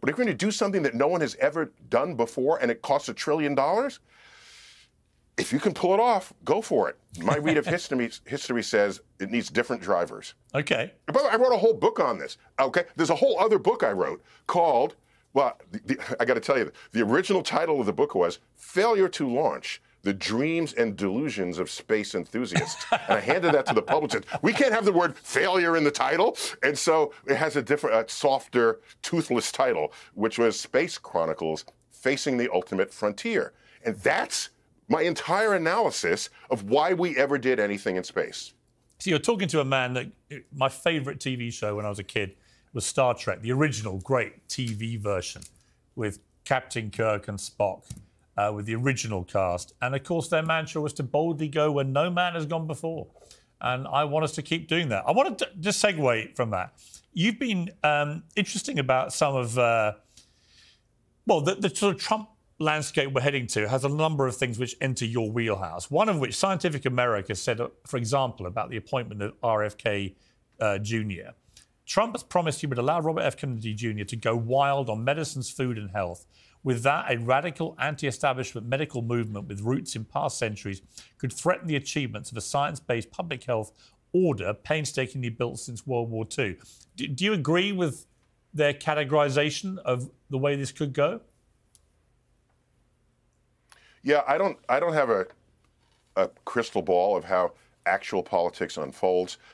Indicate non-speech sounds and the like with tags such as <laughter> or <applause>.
But if you're going to do something that no one has ever done before and it costs a trillion dollars, if you can pull it off, go for it. My read of <laughs> history, history says it needs different drivers. Okay. But I wrote a whole book on this. Okay, there's a whole other book I wrote called. Well, the, the, I got to tell you, the original title of the book was "Failure to Launch: The Dreams and Delusions of Space Enthusiasts." and I handed that to the publisher. We can't have the word failure in the title, and so it has a different, a softer, toothless title, which was "Space Chronicles: Facing the Ultimate Frontier," and that's my entire analysis of why we ever did anything in space. So you're talking to a man that my favorite TV show when I was a kid was Star Trek, the original great TV version with Captain Kirk and Spock, uh, with the original cast. And of course, their mantra was to boldly go where no man has gone before. And I want us to keep doing that. I want to just segue from that. You've been um, interesting about some of, uh, well, the, the sort of Trump landscape we're heading to has a number of things which enter your wheelhouse. One of which Scientific American said, uh, for example, about the appointment of RFK uh, Jr. Trump has promised he would allow Robert F. Kennedy Jr. to go wild on medicines, food, and health. With that, a radical anti establishment medical movement with roots in past centuries could threaten the achievements of a science based public health order painstakingly built since World War II. Do, do you agree with their categorization of the way this could go? Yeah, I don't. I don't have a a crystal ball of how actual politics unfolds.